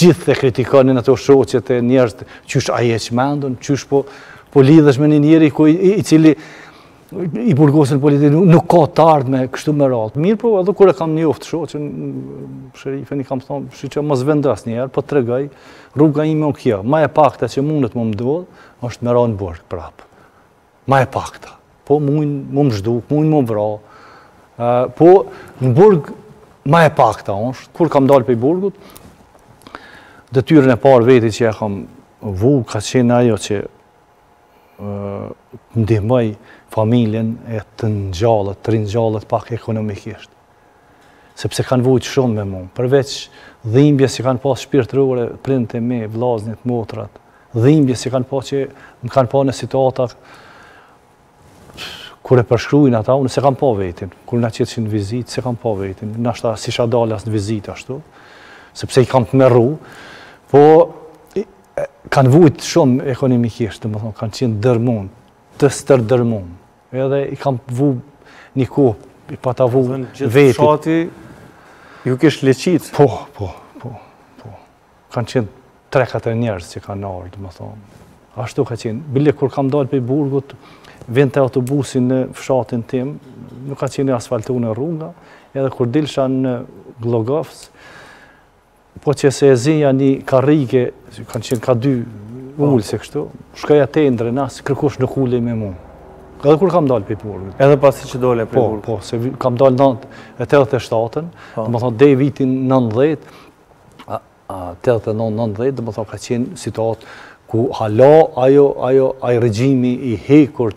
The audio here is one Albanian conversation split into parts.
Gjithë e kritikonin ato shoqet e njerëzit, qysh a je çmendun, qysh po po lidhesh me një njeri i cili i burgosun politik, nuk ka të ardhme, kështu me radhë. Mirëpo, edhe kur e kam njoftë shoqen, Sherifen i kam thonë, shiqo mos vendos njëherë, po të tregoj, rruga ime o kjo, ma e pakta që mundet me m'ndodhë, është me ra në burg, prapë. Ma e pakta. Po mujnë me më zhduk, mujnë me m'vra. Po në burg ma e pakta është. Kur kam dalë prej burgut, detyrën e parë veti që ia kam vu, ka qenë ajo që t'ndihmoj familjen e të ngjallet, të ringjallet pak ekonomikisht. sepse kanë vujt shumë me mu, përveç dhimbjes që kanë pas shpirtërore prindët e mi, vllaznit, motrat, dhimbjes që kanë pas që më kanë pa në situata kur e përshkruajnë ata, unë s'e kam pa vetin, kur na qitshin në vizitë, s'e kam pa vetin, ndoshta s'isha dalë as në vizitë ashtu, sepse i kam tmerru, po kanë vujtë shumë ekonomikisht, domethonë, kanë qenë t'dërmun, të stërdërmun, Edhe i kam vu njiko, i pata vu vetit. Gjithë fshati, ju kish leçit. Po, po, po, po. Kanë qenë tre, katër njerëz që kanë ardhë, domethonë. Ashtu ka qenë. Bile, kur kam dalë prej burgut, vinte autobusi në fshatin tim, nuk ka qenë e asfaltune rruga, edhe kur dilsha në Gllogofc, Po qe se e zija një karrige, kanë qenë ka dy po. ulëse kështu, shkoja te Drenasi kërkush nuk ulej me mu. Edhe kur kam dalë prej burgut. Edhe pasi që dole prej po, burgut. Po, po, se kam dalë në 87-ën, po. domethonë, deri vitin 90, 89-90, domethonë, ka qenë situatë ku hala ajo, ajo, ajo regjimi i hekurt,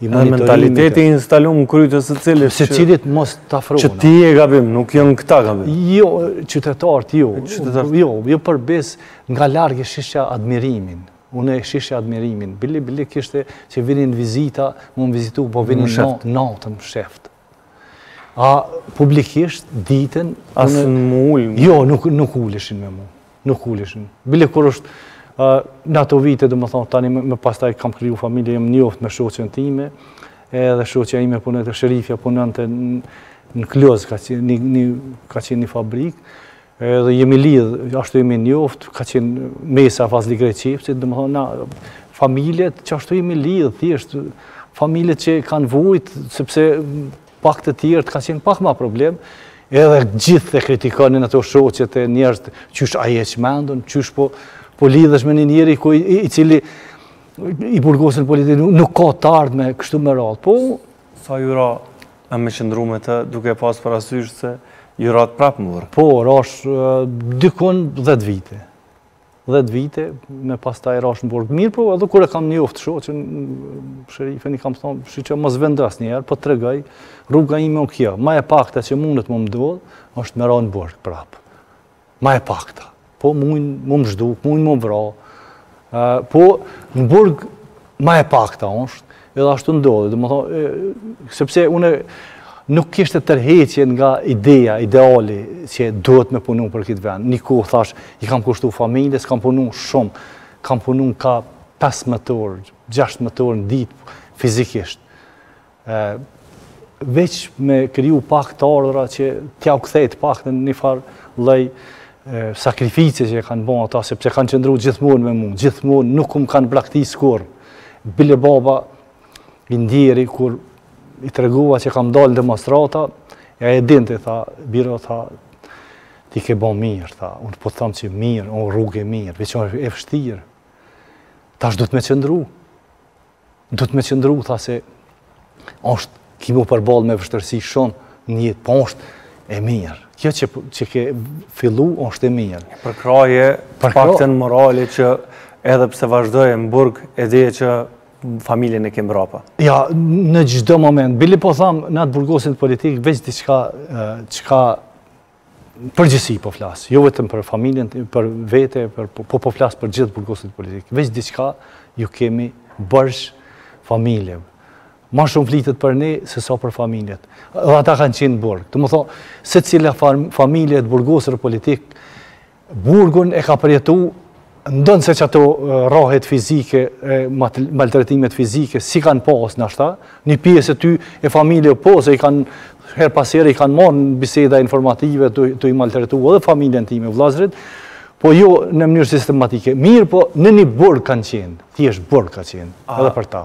i monitorimit. Edhe mentaliteti i instalum në krye të secilit. Secilit mos të afrohen. Që ti je gabim, nuk janë këta gabim. Jo, qytetarët, jo. Qytetarët. Jo, jo për besë nga larg e shihsha admirimin. Unë e shihsha admirimin. Bile, bile kishte që vinin vizita, me m'vizitu, po vinin natën msheftë. A publikisht, ditën... As me u ulë me? Jo, nuk uleshin me mu. Nuk uleshin. Bile kur është në ato vite, domethonë, tani më pastaj kam kriju familje, jam njoftë me shoqen time, edhe shoqja ime punonte Sherifja punonte në Kluz, ka qenë një fabrikë, Edhe jemi lidh, ashtu jemi njoft, ka qenë mesa Fazli Greiçevcit, domethonë, na, familjet, qashtu jemi lidh, thjesht, familjet që kanë vujt, sepse pak të tjerët ka qenë pak ma problem, edhe gjithë e kritikonin ato shoqet e njerëzit, qysh a je çmendun, qysh po, po lidhesh me një njeri, i cili i burgosun politik, nuk ka të ardhme, kështu me radhë, po, Sa ju ra me qëndru me të, duke e pas parasysh se ju ratë prapë në burg? Po, rash dikun 10 vite. 10 vite, më pastaj rash në burg. Mirëpo, edhe kur e kam njoftë shoqen, Sherifen i kam thonë, shiqo mos vendos njëherë, po tregoj, rruga ime u kjo, ma e pakta që mundet me m'ndodh, është me ra në burg prapë. Ma e pakta. Po mujnë me më zhduk, mujnë më vra. Po në burg ma e pakta është, edhe ashtu ndodhi. Domethonë, sepse une nuk kishte tërheqje nga ideja, ideali, që duhet me punu për këtë vend. Njikohë, thash, i kam kushtu familjes, kam punu shumë, kam punu ka 15 orë, 16 orë në ditë fizikisht. veç me kriju pak të ardhura që t'jau kthej pak në një farë lloj sakrifice që e kanë bon ata, sepse kanë qëndru gjithmonë me mu, gjithmonë nuk më kanë braktis kurrë. Bile baba i ndjeri, kur i tregova që kam dalë në demonstrata, e e dinte, tha, biro tha, ti ke bon mirë, tha, unë po të tham që mirë, u rrugë e mirë, veç u e vështirë, tash duhet me qëndru, Duhet me qëndru, tha se, është ki m'u përball me vështirësi shumë, në jetë, po është e mirë. Kjo që, që ke fillu, është e mirë. Përkrahje, përkrahjen morale që edhe pse vazhdoje n'burg, e dije që familjen e ke mbrapa. Ja, në çdo moment, bile po tham, na të burgosit politik, veç diçka, çka Në përgjithësi po flas, jo vetëm për familjen, për vete, po po flas për gjithë burgosit politikë. Veç diçka ju kemi borxh familjeve. Ma shumë flitet për ne, sesa për familjet. Dhe ata kanë qenë burg. Domethonë, secila familje e të burgosurit politik, Burgun e ka përjetu, ndonëse qe ato rrahjet fizike, maltretimet fizike, s'i kanë pas nashta, një pjesë e ty e familjeve po, se i kanë, herë pas here, i kanë marrë në biseda informative, tu i maltretu edhe familjen time, vllazrit, po jo në mënyrë sistematike. Mirëpo, në një burg kanë qenë, thjesht burg ka qenë, edhe për ta.